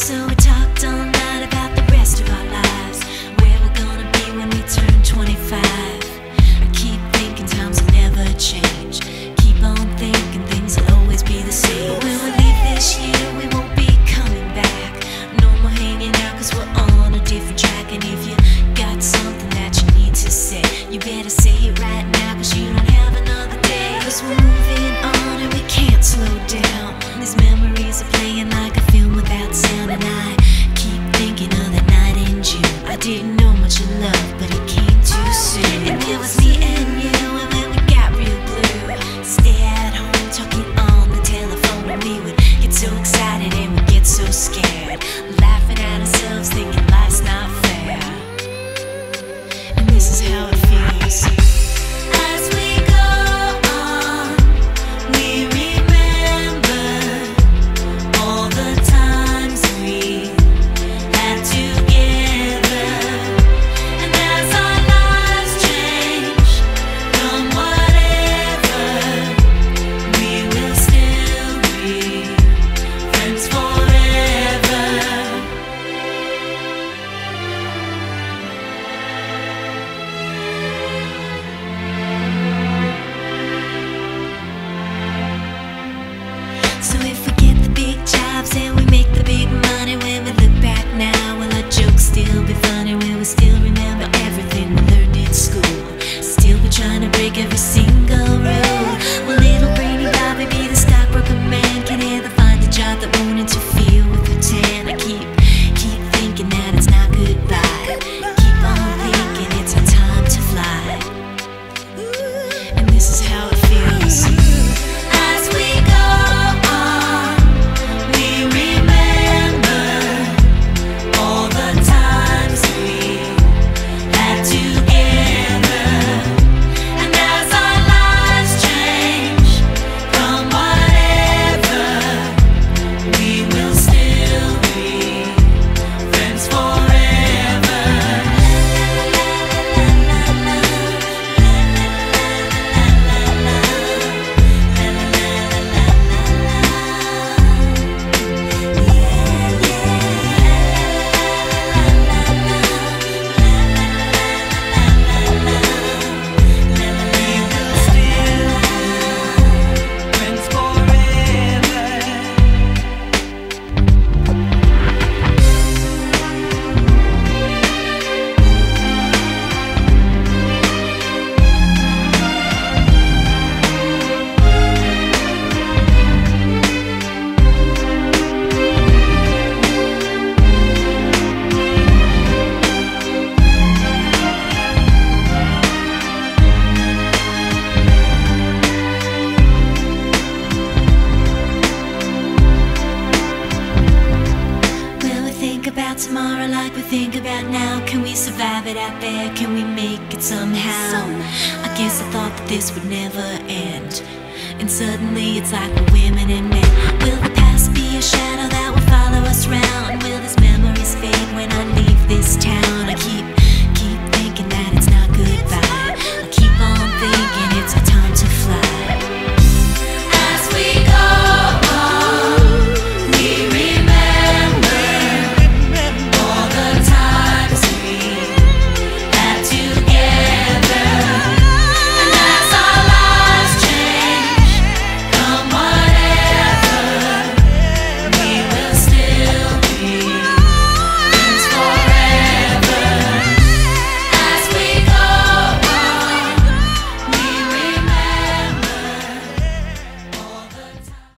myself So if we get the big jobs and we make the big money When we look back now, will our jokes still be funny? Will we still remember everything we learned in school? Still be trying to break every single rule tomorrow like we think about now? Can we survive it out there? Can we make it somehow? somehow. I guess I thought that this would never end. And suddenly it's like women and men. Will the past be a shadow that will follow us round? Will this